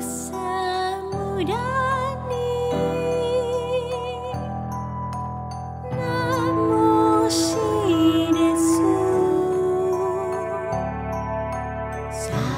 草むらさ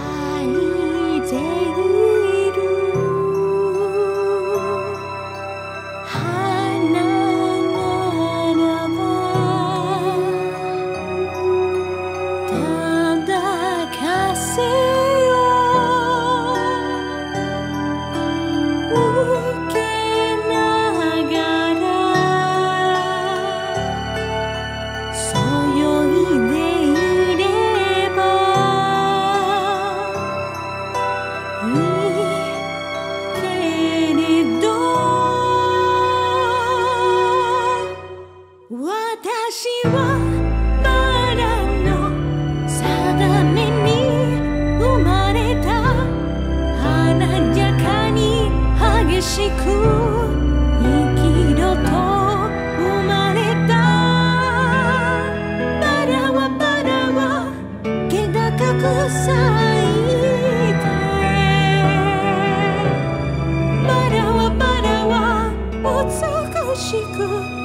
私は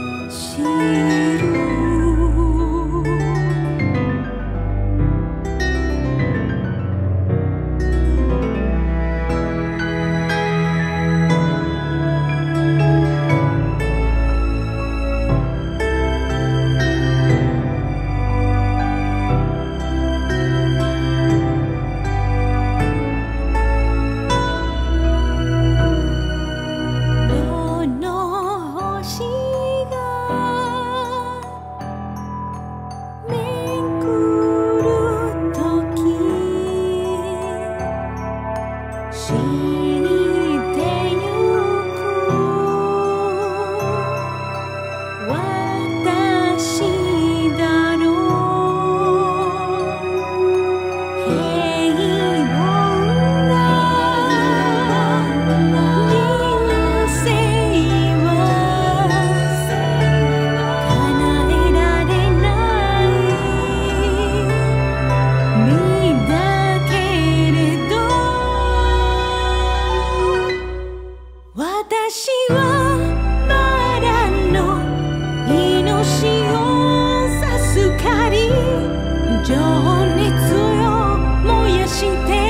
情熱を燃やして